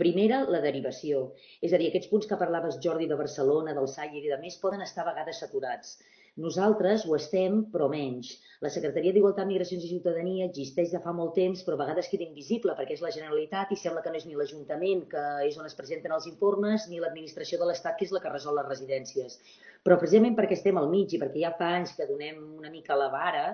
Primera, la derivació. És a dir, aquests punts que parlaves, Jordi, de Barcelona, del Sàller i de més, poden estar a vegades saturats. Nosaltres ho estem, però menys. La Secretaria d'Igualtat, Migracions i Ciutadania existeix de fa molt temps, però a vegades queda invisible perquè és la Generalitat i sembla que no és ni l'Ajuntament, que és on es presenten els informes, ni l'Administració de l'Estat, que és la que resol les residències. Però precisament perquè estem al mig i perquè ja fa anys que donem una mica la vara,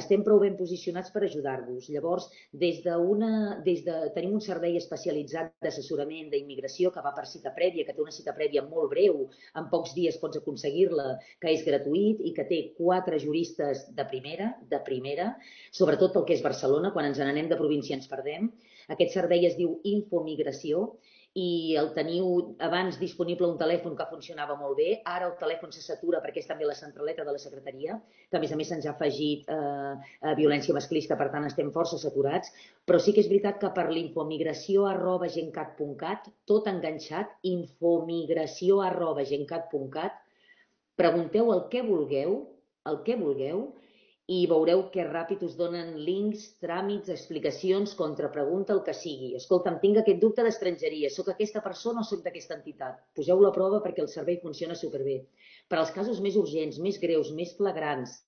estem prou ben posicionats per ajudar-vos. Llavors, des de una, des de, tenim un servei especialitzat d'assessorament d'immigració que va per cita prèvia, que té una cita prèvia molt breu, en pocs dies pots aconseguir-la, que és gratuït i que té quatre juristes de primera, de primera, sobretot pel que és Barcelona, quan ens n'anem de província ens perdem. Aquest servei es diu Infomigració i el teniu abans disponible un telèfon que funcionava molt bé, ara el telèfon se satura perquè és també la centraleta de la secretaria, que a més a més se'ns ha afegit eh, violència masclista, per tant estem força saturats, però sí que és veritat que per l'infomigració arroba gencat.cat, tot enganxat, infomigració arroba gencat.cat, pregunteu el que vulgueu, el que vulgueu, i veureu que ràpid us donen links, tràmits, explicacions, contrapregunta, el que sigui. Escolta'm, tinc aquest dubte d'estrangeria, sóc aquesta persona o sóc d'aquesta entitat? Poseu la prova perquè el servei funciona superbé. Per als casos més urgents, més greus, més flagrants,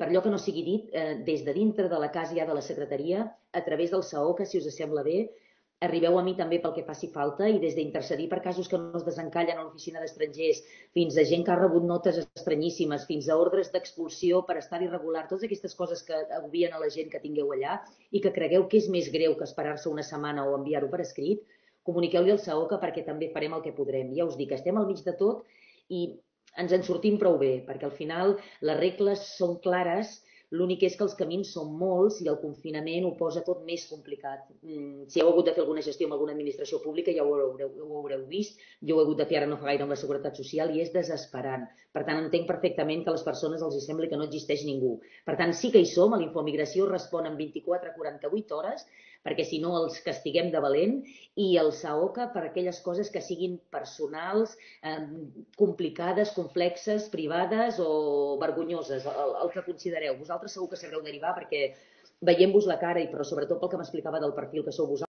per allò que no sigui dit, eh, des de dintre de la casa ja de la secretaria, a través del SAO, que si us sembla bé, arribeu a mi també pel que faci falta i des d'intercedir per casos que no es desencallen a l'oficina d'estrangers, fins a gent que ha rebut notes estranyíssimes, fins a ordres d'expulsió per estar irregular, totes aquestes coses que agobien a la gent que tingueu allà i que cregueu que és més greu que esperar-se una setmana o enviar-ho per escrit, comuniqueu-li al SAOCA perquè també farem el que podrem. Ja us dic, estem al mig de tot i ens en sortim prou bé, perquè al final les regles són clares L'únic és que els camins són molts i el confinament ho posa tot més complicat. Mm, si heu hagut de fer alguna gestió amb alguna administració pública ja ho haureu, ho haureu vist. Jo ho he hagut de fer ara no fa gaire amb la Seguretat Social i és desesperant. Per tant, entenc perfectament que a les persones els sembli que no existeix ningú. Per tant, sí que hi som, a l'Infomigració respon en 24 a 48 hores, perquè si no els castiguem de valent, i el SAOCA per aquelles coses que siguin personals, eh, complicades, complexes, privades o vergonyoses, el, el que considereu. Vosaltres segur que sabreu derivar perquè veient-vos la cara i però sobretot pel que m'explicava del perfil que sou vosaltres,